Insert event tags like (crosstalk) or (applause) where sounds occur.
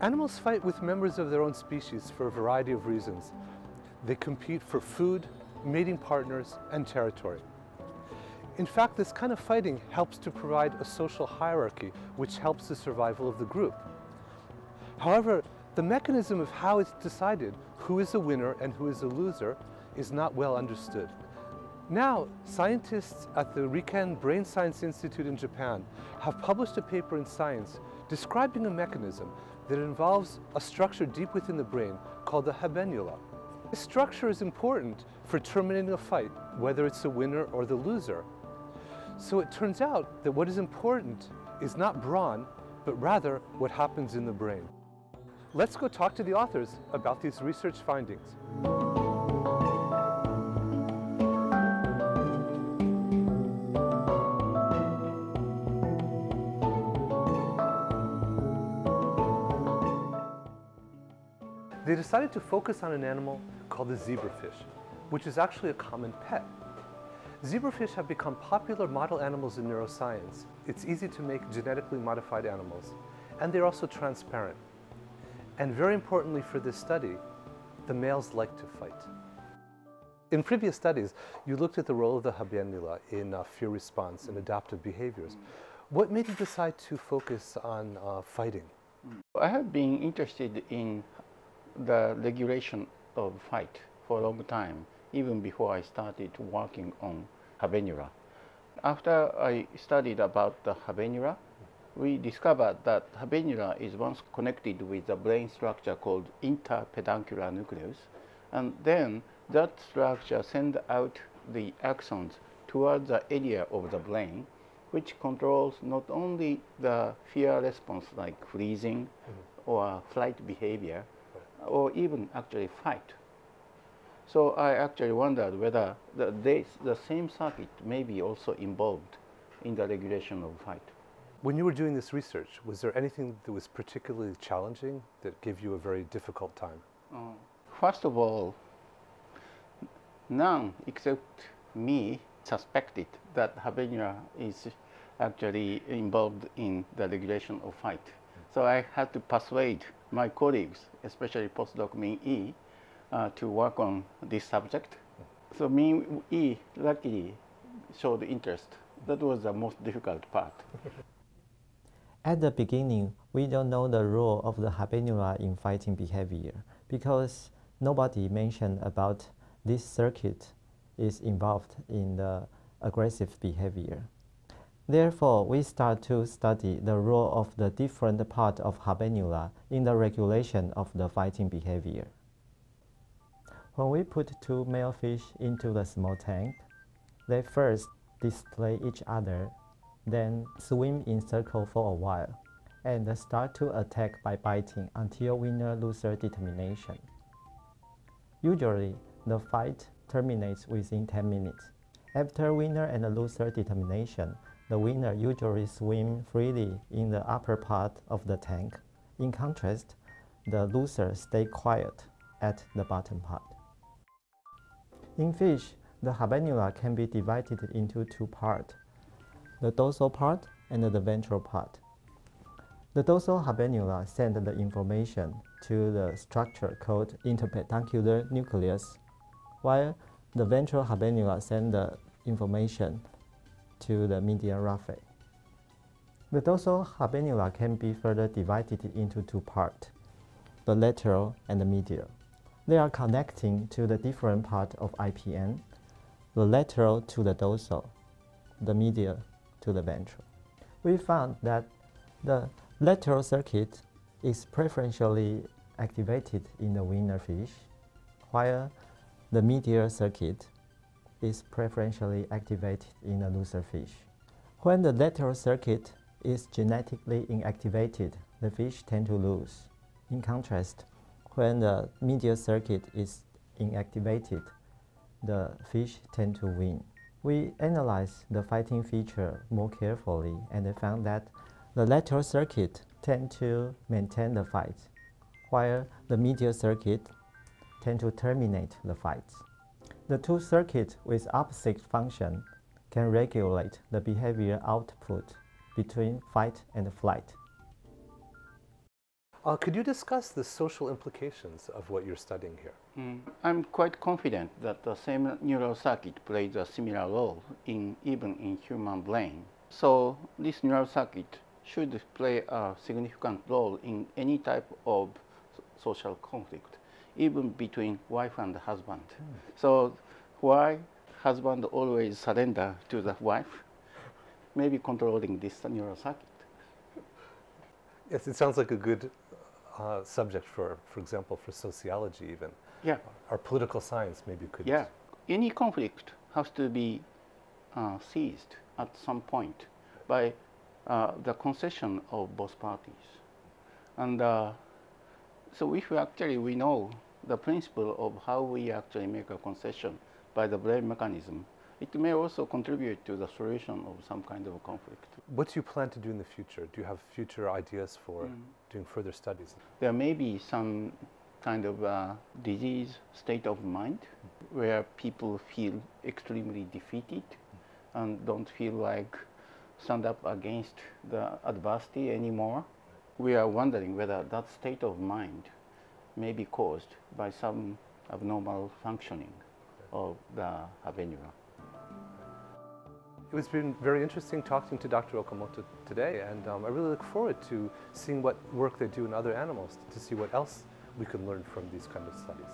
Animals fight with members of their own species for a variety of reasons. They compete for food, mating partners, and territory. In fact, this kind of fighting helps to provide a social hierarchy which helps the survival of the group. However, the mechanism of how it's decided who is a winner and who is a loser is not well understood. Now, scientists at the Riken Brain Science Institute in Japan have published a paper in Science describing a mechanism that involves a structure deep within the brain called the habenula. This structure is important for terminating a fight, whether it's the winner or the loser. So it turns out that what is important is not brawn, but rather what happens in the brain. Let's go talk to the authors about these research findings. They decided to focus on an animal called the zebrafish, which is actually a common pet. Zebrafish have become popular model animals in neuroscience. It's easy to make genetically modified animals, and they're also transparent. And very importantly for this study, the males like to fight. In previous studies, you looked at the role of the habenula in uh, fear response and adaptive behaviors. What made you decide to focus on uh, fighting? I have been interested in the regulation of fight for a long time, even before I started working on habenula. After I studied about the habenula, we discovered that habenula is once connected with a brain structure called interpeduncular nucleus, and then that structure sends out the axons towards the area of the brain, which controls not only the fear response like freezing mm -hmm. or flight behavior, or even actually fight. So I actually wondered whether the, they, the same circuit may be also involved in the regulation of fight. When you were doing this research, was there anything that was particularly challenging that gave you a very difficult time? Uh, first of all, none except me suspected that habenula is actually involved in the regulation of fight. So I had to persuade my colleagues, especially postdoc Min Yi, uh, to work on this subject. So Min Yi luckily showed interest. That was the most difficult part. (laughs) At the beginning, we don't know the role of the habenula in fighting behavior because nobody mentioned about this circuit is involved in the aggressive behavior. Therefore, we start to study the role of the different part of habenula in the regulation of the fighting behavior. When we put two male fish into the small tank, they first display each other, then swim in circle for a while, and start to attack by biting until winner-loser determination. Usually, the fight terminates within 10 minutes. After winner and loser determination, the winner usually swim freely in the upper part of the tank. In contrast, the loser stay quiet at the bottom part. In fish, the habenula can be divided into two parts, the dorsal part and the ventral part. The dorsal habenula send the information to the structure called interpeduncular nucleus, while the ventral habenula send the information to the median raphe. The dorsal habenula can be further divided into two parts, the lateral and the medial. They are connecting to the different part of IPN, the lateral to the dorsal, the medial to the ventral. We found that the lateral circuit is preferentially activated in the winner fish, while the medial circuit is preferentially activated in a fish. When the lateral circuit is genetically inactivated, the fish tend to lose. In contrast, when the medial circuit is inactivated, the fish tend to win. We analyzed the fighting feature more carefully and found that the lateral circuit tend to maintain the fight, while the medial circuit tend to terminate the fight. The two circuits with opposite function can regulate the behavior output between fight and flight. Uh, could you discuss the social implications of what you're studying here? Mm. I'm quite confident that the same neural circuit plays a similar role in even in human brain. So this neural circuit should play a significant role in any type of social conflict, even between wife and husband. Mm. So why husband always surrender to the wife? Maybe controlling this neural circuit. Yes, it sounds like a good uh, subject for, for example, for sociology even. Yeah. Or political science maybe could. Yeah. Any conflict has to be uh, seized at some point by uh, the concession of both parties. And uh, so if we actually we know the principle of how we actually make a concession by the brain mechanism, it may also contribute to the solution of some kind of conflict. What do you plan to do in the future? Do you have future ideas for mm. doing further studies? There may be some kind of uh, disease state of mind where people feel extremely defeated and don't feel like stand up against the adversity anymore. We are wondering whether that state of mind may be caused by some abnormal functioning of the habenula. It's been very interesting talking to Dr. Okamoto today, and um, I really look forward to seeing what work they do in other animals to see what else we can learn from these kind of studies.